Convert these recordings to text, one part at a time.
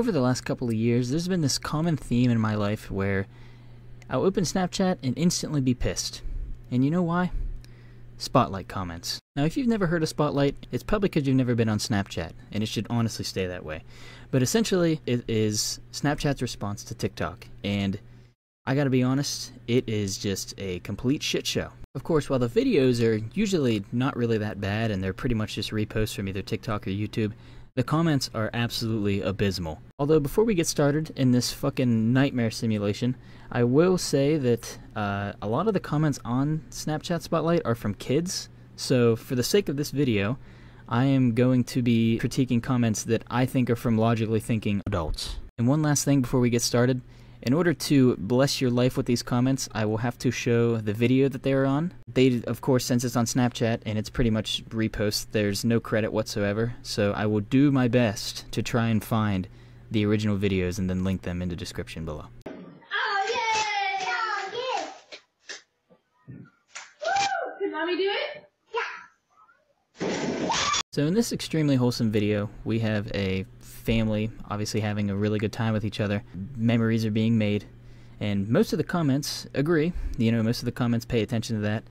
Over the last couple of years, there's been this common theme in my life where I'll open Snapchat and instantly be pissed. And you know why? Spotlight comments. Now, if you've never heard of Spotlight, it's probably because you've never been on Snapchat, and it should honestly stay that way. But essentially, it is Snapchat's response to TikTok, and I gotta be honest, it is just a complete shit show. Of course, while the videos are usually not really that bad and they're pretty much just reposts from either TikTok or YouTube, the comments are absolutely abysmal. Although, before we get started in this fucking nightmare simulation, I will say that uh, a lot of the comments on Snapchat Spotlight are from kids. So, for the sake of this video, I am going to be critiquing comments that I think are from logically thinking adults. And one last thing before we get started in order to bless your life with these comments, I will have to show the video that they are on. They, of course, since it's on Snapchat and it's pretty much repost, there's no credit whatsoever. So I will do my best to try and find the original videos and then link them in the description below. Oh, yay! Oh, yeah! Woo! Can mommy do it? So in this extremely wholesome video, we have a family obviously having a really good time with each other. Memories are being made, and most of the comments agree. You know, most of the comments pay attention to that,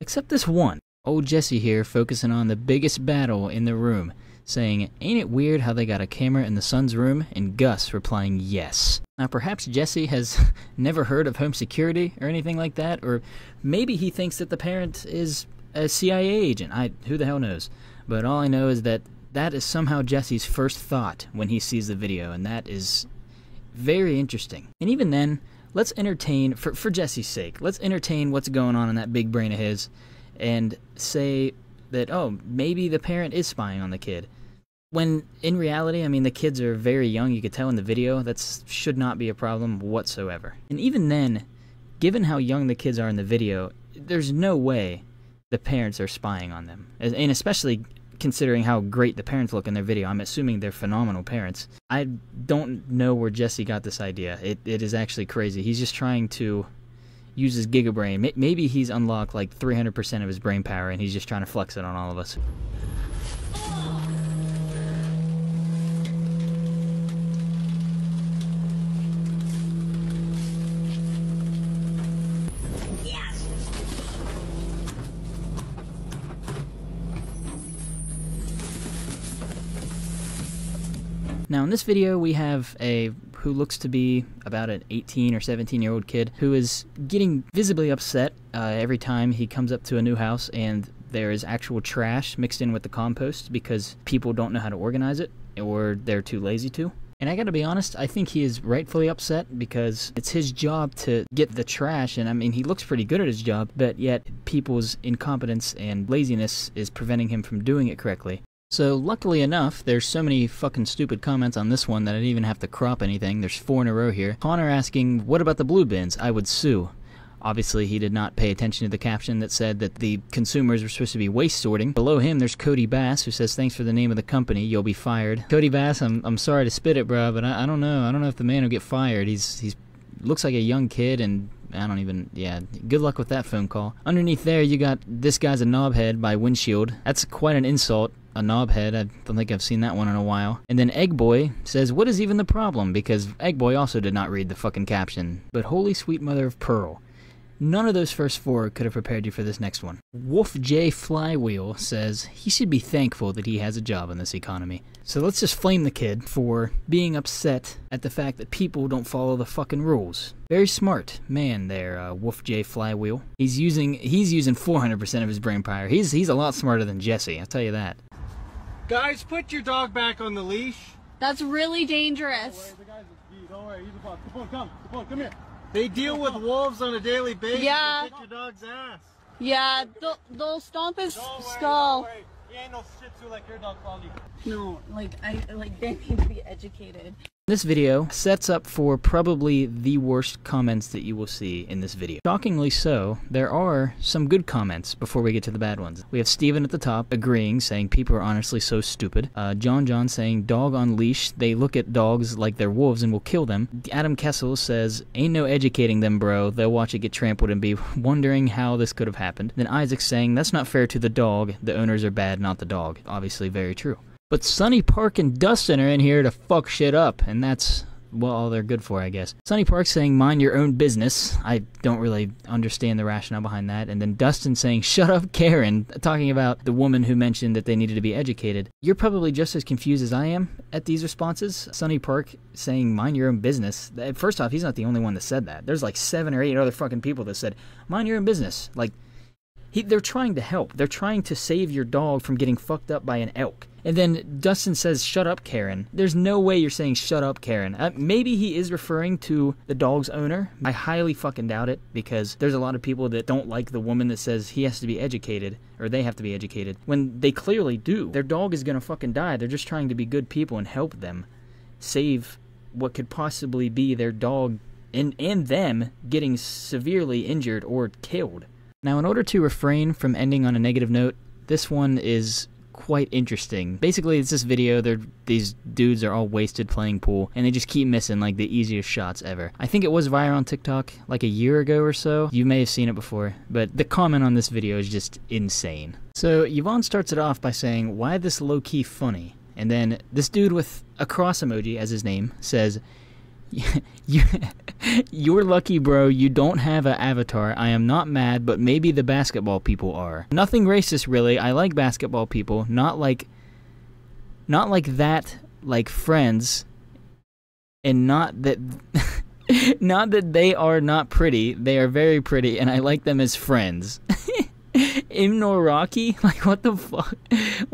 except this one. Old Jesse here focusing on the biggest battle in the room, saying, Ain't it weird how they got a camera in the son's room? And Gus replying, Yes. Now, perhaps Jesse has never heard of home security or anything like that, or maybe he thinks that the parent is a CIA agent. I who the hell knows? But all I know is that that is somehow Jesse's first thought when he sees the video, and that is very interesting. And even then, let's entertain, for, for Jesse's sake, let's entertain what's going on in that big brain of his and say that, oh, maybe the parent is spying on the kid. When in reality, I mean, the kids are very young, you could tell in the video, that should not be a problem whatsoever. And even then, given how young the kids are in the video, there's no way the parents are spying on them. And especially considering how great the parents look in their video. I'm assuming they're phenomenal parents. I don't know where Jesse got this idea. It, it is actually crazy. He's just trying to use his gigabrain. Maybe he's unlocked like 300% of his brain power and he's just trying to flex it on all of us. Now in this video we have a who looks to be about an 18 or 17 year old kid who is getting visibly upset uh, every time he comes up to a new house and there is actual trash mixed in with the compost because people don't know how to organize it or they're too lazy to. And I gotta be honest, I think he is rightfully upset because it's his job to get the trash, and I mean, he looks pretty good at his job, but yet people's incompetence and laziness is preventing him from doing it correctly. So luckily enough, there's so many fucking stupid comments on this one that I didn't even have to crop anything. There's four in a row here. Connor asking, what about the blue bins? I would sue. Obviously, he did not pay attention to the caption that said that the consumers were supposed to be waste sorting. Below him, there's Cody Bass, who says, Thanks for the name of the company. You'll be fired. Cody Bass, I'm, I'm sorry to spit it, bro, but I, I don't know. I don't know if the man will get fired. He's he's looks like a young kid and I don't even, yeah, good luck with that phone call. Underneath there, you got This Guy's a Knobhead by Windshield. That's quite an insult a knobhead. I don't think I've seen that one in a while. And then Eggboy says, What is even the problem? Because Eggboy also did not read the fucking caption. But holy sweet mother of pearl. None of those first four could have prepared you for this next one. Wolf J. Flywheel says he should be thankful that he has a job in this economy. So let's just flame the kid for being upset at the fact that people don't follow the fucking rules. Very smart man there, uh, Wolf J. Flywheel. He's using he's using 400% of his brain power. He's he's a lot smarter than Jesse. I'll tell you that. Guys, put your dog back on the leash. That's really dangerous. Don't worry, he's a boss. Come on, come, come on, come here. They deal with wolves on a daily basis. Yeah. Kick your dog's ass. Yeah, they'll, they'll stomp his Don't worry, skull. don't worry. He ain't no shih tzu like your dog, Polly. No, like I like they need to be educated. This video sets up for probably the worst comments that you will see in this video. Shockingly so, there are some good comments before we get to the bad ones. We have Steven at the top agreeing, saying people are honestly so stupid. Uh, John John saying dog on leash, they look at dogs like they're wolves and will kill them. Adam Kessel says, ain't no educating them bro, they'll watch it get trampled and be wondering how this could have happened. Then Isaac saying, that's not fair to the dog, the owners are bad, not the dog. Obviously very true. But Sunny Park and Dustin are in here to fuck shit up, and that's well, all they're good for, I guess. Sunny Park saying, mind your own business. I don't really understand the rationale behind that. And then Dustin saying, shut up, Karen, talking about the woman who mentioned that they needed to be educated. You're probably just as confused as I am at these responses. Sunny Park saying, mind your own business. Uh, first off, he's not the only one that said that. There's like seven or eight other fucking people that said, mind your own business. Like, he, they're trying to help. They're trying to save your dog from getting fucked up by an elk. And then Dustin says, Shut up, Karen. There's no way you're saying, Shut up, Karen. Uh, maybe he is referring to the dog's owner. I highly fucking doubt it because there's a lot of people that don't like the woman that says he has to be educated or they have to be educated when they clearly do. Their dog is gonna fucking die. They're just trying to be good people and help them save what could possibly be their dog and, and them getting severely injured or killed. Now, in order to refrain from ending on a negative note, this one is quite interesting. Basically, it's this video. They're, these dudes are all wasted playing pool, and they just keep missing like the easiest shots ever. I think it was viral on TikTok like a year ago or so. You may have seen it before, but the comment on this video is just insane. So Yvonne starts it off by saying, "Why this low key funny?" And then this dude with a cross emoji as his name says, you, you're lucky, bro. You don't have an avatar. I am not mad, but maybe the basketball people are. Nothing racist, really. I like basketball people. Not like, not like that, like friends, and not that, not that they are not pretty. They are very pretty, and I like them as friends. Imnoraki? Like what the fuck?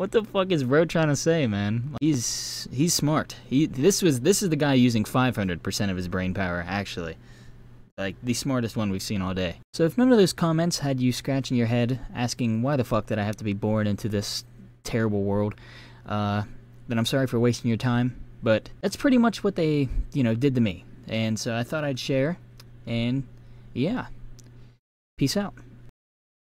What the fuck is bro trying to say, man? He's he's smart. He this was this is the guy using 500% of his brain power actually. Like the smartest one we've seen all day. So if none of those comments had you scratching your head asking why the fuck did I have to be born into this terrible world, uh, then I'm sorry for wasting your time. But that's pretty much what they, you know, did to me. And so I thought I'd share. And yeah. Peace out.